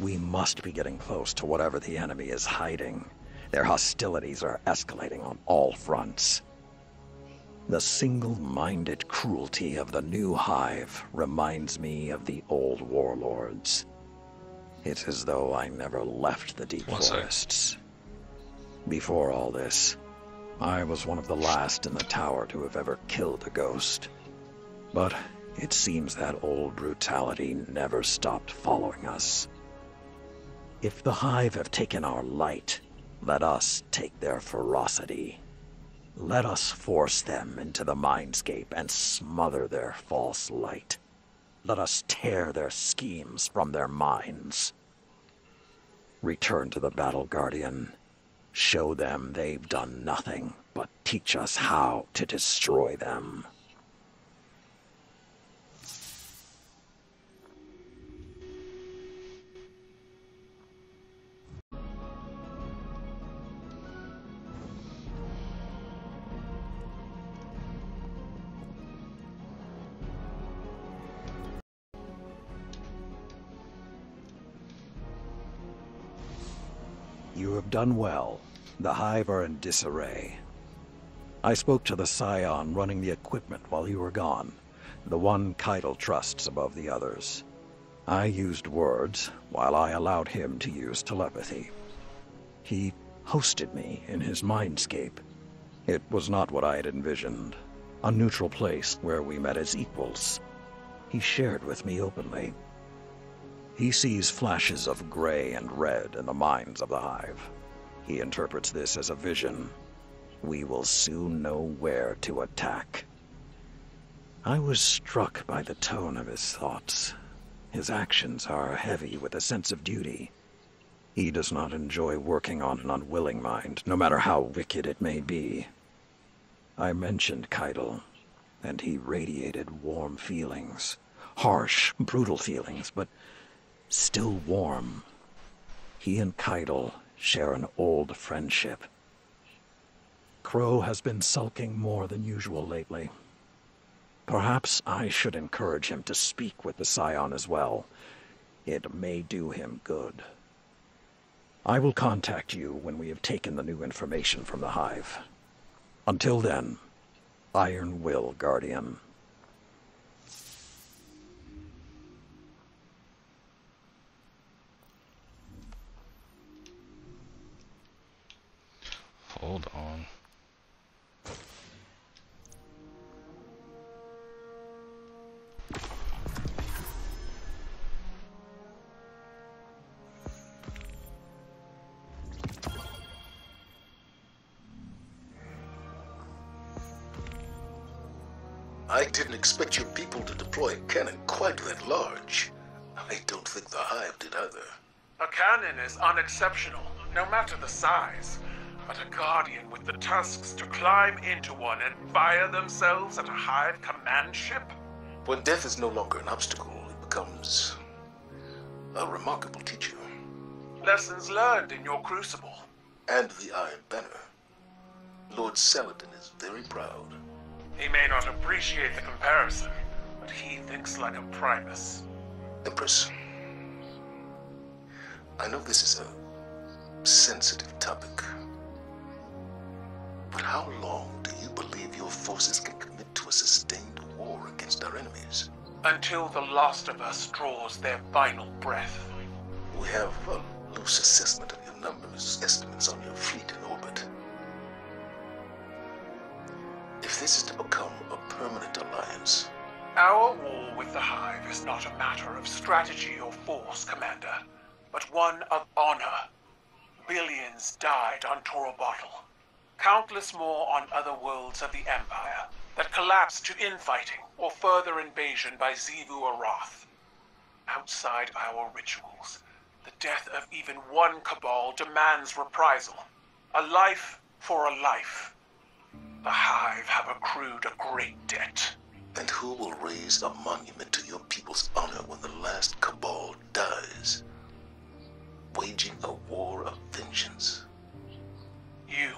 We must be getting close to whatever the enemy is hiding. Their hostilities are escalating on all fronts. The single-minded cruelty of the new hive reminds me of the old warlords. It's as though I never left the deep One sec. forests. Before all this, I was one of the last in the tower to have ever killed a ghost. But it seems that old brutality never stopped following us. If the Hive have taken our light, let us take their ferocity. Let us force them into the mindscape and smother their false light. Let us tear their schemes from their minds. Return to the Battle Guardian. Show them they've done nothing but teach us how to destroy them. You have done well. The Hive are in disarray. I spoke to the Psion running the equipment while you were gone, the one Caiatl trusts above the others. I used words, while I allowed him to use telepathy. He hosted me in his mindscape. It was not what I had envisioned. A neutral place where we met as equals. He shared with me openly. He sees flashes of gray and red in the minds of the Hive. He interprets this as a vision. We will soon know where to attack. I was struck by the tone of his thoughts. His actions are heavy with a sense of duty. He does not enjoy working on an unwilling mind, no matter how wicked it may be. I mentioned Caiatl, and he radiated warm feelings. Harsh, brutal feelings, but still warm. He and Caiatl share an old friendship. Crow has been sulking more than usual lately. Perhaps I should encourage him to speak with the Psion as well. It may do him good. I will contact you when we have taken the new information from the Hive. Until then, Iron Will, Guardian. I didn't expect your people to deploy a cannon quite that large. I don't think the Hive did either. A cannon is unexceptional, no matter the size. But a guardian with the tusks to climb into one and fire themselves at a hive command ship? When death is no longer an obstacle, it becomes a remarkable teacher. Lessons learned in your crucible. And the Iron Banner. Lord Saladin is very proud. He may not appreciate the comparison, but he thinks like a Primus. Empress, I know this is a sensitive topic, but how long do you believe your forces can commit to a sustained war against our enemies? Until the last of us draws their final breath. We have a loose assessment of your numbers, estimates on your fleet in orbit. If this is to become a permanent alliance, Our war with the Hive is not a matter of strategy or force, Commander, but one of honor. Billions died on Torobatl. Countless more on other worlds of the Empire that collapsed to infighting or further invasion by Xivu Arath. Outside our rituals, the death of even one Cabal demands reprisal. A life for a life. The Hive have accrued a great debt. And who will raise a monument to your people's honor when the last Cabal dies? Waging a war of vengeance. You